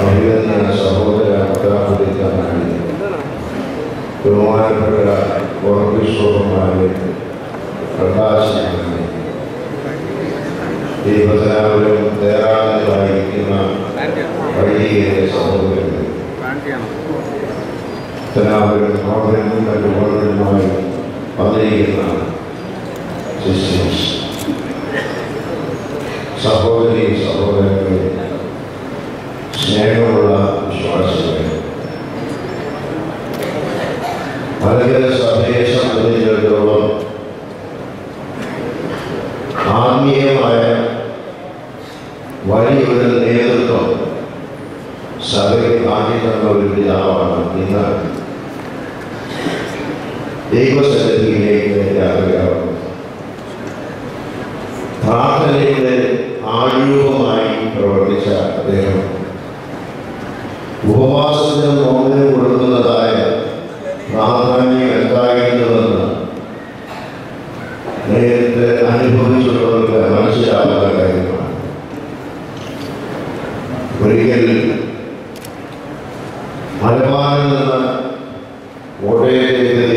ಅಭಿನಂದನ ಸಹೋದರ ಮಕ್ಕಳಿದ್ದಾನೆ பெருமானப்பட்ட உறப்பிஸ்வரமாக பிரகாசமாக தீபசனாவிலும் தேரானதாயிருக்கிற வழியிலே சகோதரர்கள் தனாவிலும் அவர்களும் கண்டு ஒன்றுமாய் வந்திருக்கிறார்கள் മലകര സഭയെ സംബന്ധിച്ചിടത്തോളം ആത്മീയമായ വലിയൊരു നേതൃത്വം സഭയെ തന്ന ഒരു പിതാവാണ് ഇന്ന്. ദൈവസന്നിധിയിലേക്ക് ആഗ്രഹം. പ്രാർത്ഥനയുടെ ആഴൂപമായി പ്രവർത്തിച്ച അദ്ദേഹം. ഉപവാസത്തിന് നോമ്പിന് കൊടുക്കുന്നതായ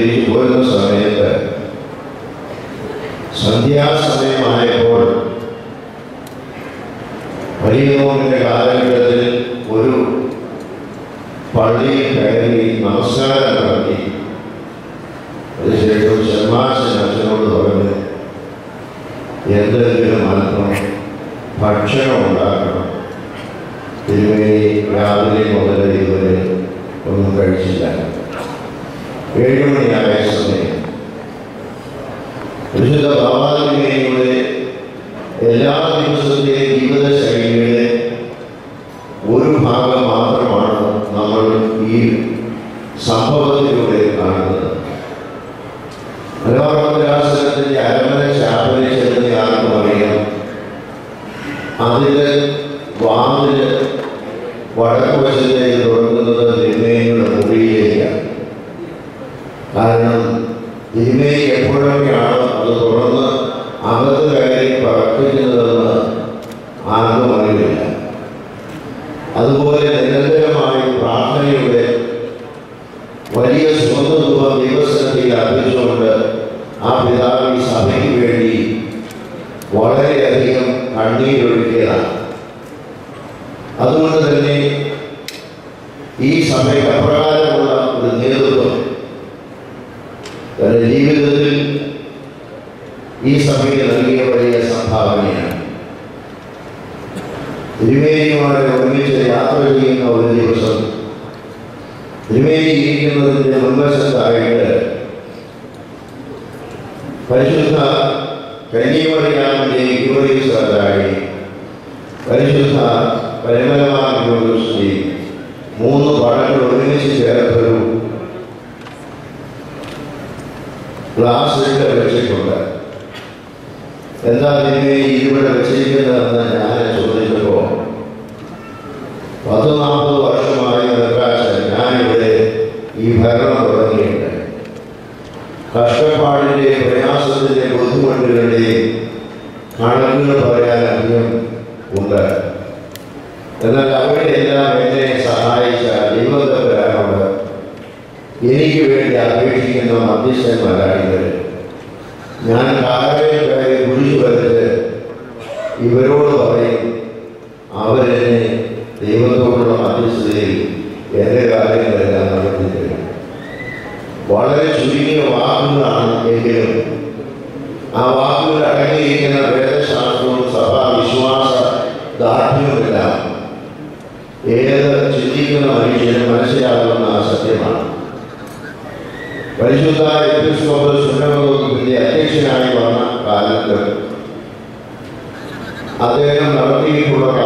തിരിച്ചു പോരുന്ന സമയത്ത് സന്ധ്യാസമയമായപ്പോൾ വലിയ നോമ്പിന്റെ കാലഘട്ടത്തിൽ ഒരു പള്ളിയിൽ കയറി നമസ്കാരം നടത്തി. അതിനുശേഷം ഷർമാശൻ അച്ഛനോട് പറഞ്ഞ് എന്തെങ്കിലും മാത്രം ഭക്ഷണം ഉണ്ടാക്കണം. തിരുമേനി രാവിലെ മുതൽ ഇതുവരെ ഒന്നും കഴിച്ചില്ല. ഏഴുമണിയായ സമയം വിശുദ്ധ ബാബാതിരിയുടെ എല്ലാ ദിവസത്തെ ജീവിത ഒരു ഭാഗം മാത്രമാണ് നമ്മൾ ഈ സംഭവത്തിലൂടെ കാണുന്നത് മലബാർമദ്രാസനത്തിന്റെ അരമന ശാപനെ ചെന്നത് ആർക്കും അറിയാം അതിന്റെ വളരെയധികം കണ്ണീരൊഴുകിയതാണ്. അതുകൊണ്ട് തന്നെ ഈ സഭയ്ക്ക് അപ്രകാരമുള്ള ഒരു നേതൃത്വം തന്റെ ജീവിതത്തിൽ ഈ സഭയ്ക്ക് നൽകിയ വലിയ സംഭാവനയാണ്. തിരുമേനിയുമായി ഒരുമിച്ച് യാത്ര ചെയ്യുന്ന ഒരു ദിവസം തിരുമേനി ഇരിക്കുന്നതിന്റെ മുൻവശത്തായിട്ട് പരിശുദ്ധ കന്യമറിയാമിന്റെ യുവരീസായി പരിശുദ്ധ പരിമലമാശ്രീ മൂന്ന് പടങ്ങൾ ഒരുമിച്ച് ചേർത്തൊരു ഗ്ലാസ്സിട്ട് വെച്ചിട്ടുണ്ട്. എന്താ ഇതിനെ ഇവിടെ വെച്ചിരിക്കുന്നതെന്ന് ഞാൻ പറയാൻ അധികം ഉണ്ട്. എന്നാൽ അവരെല്ലാം എന്നെ സഹായിച്ച ദൈവത്തവരാണോട് എനിക്ക് വേണ്ടി അപേക്ഷിക്കുന്ന മധ്യസ്ഥന്മാരായിട്ട് ഞാൻ കാലവേക്കാരെ കുഴിച്ചു വരച്ച് ഇവരോട് പറയും അവരെന്നെ ദൈവത്തോടുള്ള മധ്യസ്ഥതയിൽ എന്റെ കാര്യങ്ങളെല്ലാം നടത്തിയിട്ടുണ്ട് വളരെ ചുരുങ്ങിയ വാക്കുകളാണ് എങ്കിലും ആ വാക്കുകൾ അടങ്ങിയിരിക്കുന്ന ദാർഢ്യവുമെല്ലാം ഏത് ചിന്തിക്കുന്ന മനുഷ്യനും മനസ്സിലാകുന്ന സത്യമാണ്. പരിശുദ്ധ എപ്പിസ്കോപ്പ് സുന്നതത്തിന്റെ അധ്യക്ഷനായി വന്ന കാലത്ത് അദ്ദേഹം നടത്തിയിട്ടുള്ളതായ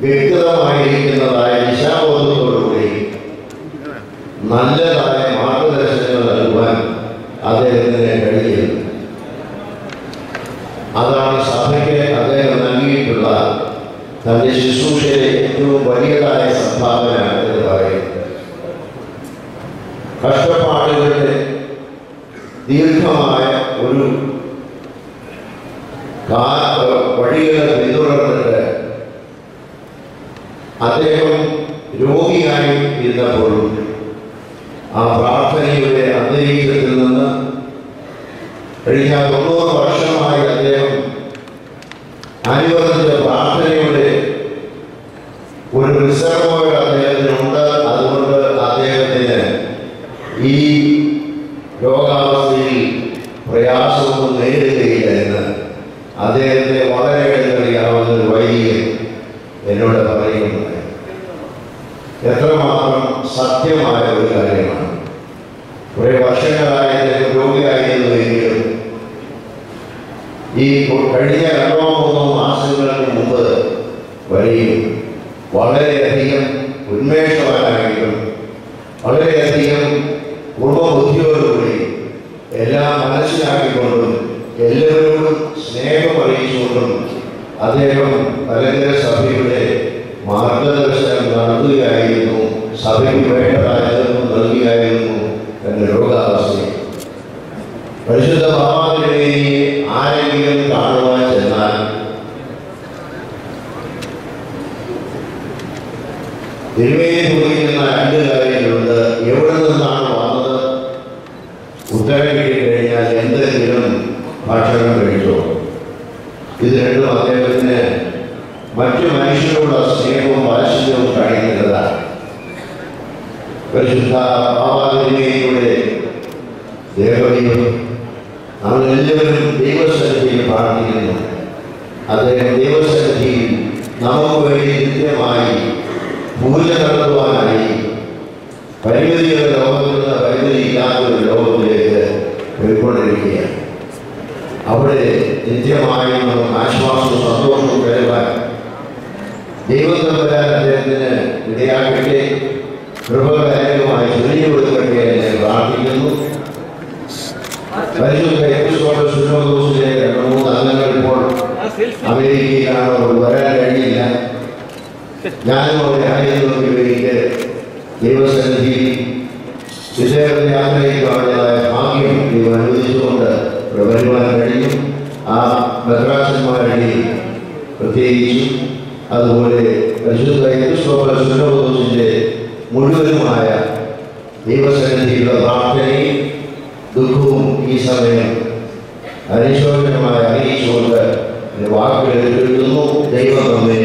വ്യക്തമായിരിക്കുന്നതായ ദിശാബോധത്തോടുകൂടി നല്ലതായ മാർഗദർശനങ്ങൾ നൽകുവാൻ അദ്ദേഹത്തിന് കഴിയുന്നു അതാണ് സഭയ്ക്ക് അദ്ദേഹം നൽകിയിട്ടുള്ള തൻ്റെ ശുശ്രൂഷയിലെ ഏറ്റവും വലിയതായ സംഭാവന എന്ന് പറയുന്നത് കഷ്ടപ്പാടുകളുടെ ദീർഘമായ അദ്ദേഹം രോഗിയായി ഇരുന്നപ്പോഴും ആ പ്രാർത്ഥനയുടെ അന്തരീക്ഷത്തിൽ നിന്ന് കഴിഞ്ഞ തൊണ്ണൂറ് വർഷമായി അദ്ദേഹം അനുവദിച്ച എത്രമാത്രം സത്യമായ ഒരു കാര്യമാണ്. കുറേ വർഷങ്ങളായി രോഗിയായിരുന്നുവെങ്കിലും ഈ കഴിഞ്ഞ രണ്ടോ മൂന്നോ മാസങ്ങൾക്ക് മുമ്പ് വരെയും വളരെയധികം ഉന്മേഷവാനായിട്ടും വളരെയധികം കുടുംബബുദ്ധിയോടുകൂടി എല്ലാം മനസ്സിലാക്കിക്കൊണ്ടും എല്ലാവരോടും സ്നേഹം അറിയിച്ചുകൊണ്ടും അദ്ദേഹം പലതര സഭയുടെ സഭയ്ക്ക് പോയിക്കൊണ്ടിരിക്കുകയാണ് അവിടെ നിത്യമായി നമുക്ക് ആശ്വാസവും സന്തോഷവും തരുവാൻ ദൈവം തമ്പുരാൻ അദ്ദേഹത്തിന് ഇടയാക്കട്ടെ കൃപകരമായി ചൊരിഞ്ഞു കൊടുക്കട്ടെ എന്ന് ഞാൻ പ്രാർത്ഥിക്കുന്നു പരിശുദ്ധ എപ്പിസോഡ് സുനോദോസിലെ രണ്ട് മൂന്ന് അംഗങ്ങൾ ഇപ്പോൾ അമേരിക്കയിലാണ് അവർ വരാൻ കഴിഞ്ഞില്ല ഞാനും അവരെ ആയിരുന്നു വേണ്ടിയിട്ട് ദൈവസന്നിധിയിൽ വിജയത്തെ യാത്രയ്ക്കുള്ളതായ ദുഃഖവും ഈ സമയം അനുശോചനമായി അറിയിച്ചുകൊണ്ട് എന്റെ വാക്കുകൾ എഴുതുന്നു ദൈവം നമ്മെ